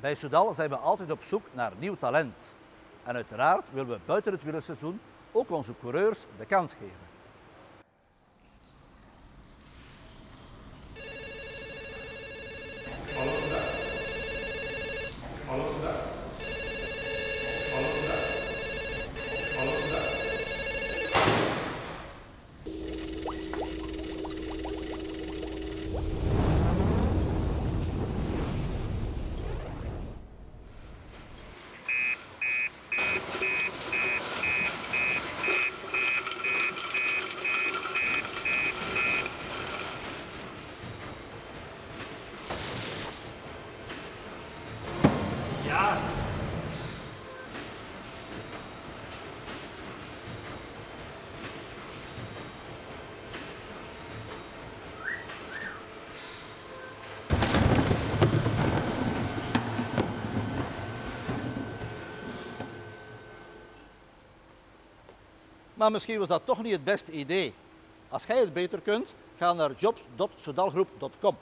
Bij Soudal zijn we altijd op zoek naar nieuw talent. En uiteraard willen we buiten het wielerseizoen ook onze coureurs de kans geven. Maar misschien was dat toch niet het beste idee. Als jij het beter kunt, ga naar jobs.sodalgroep.com.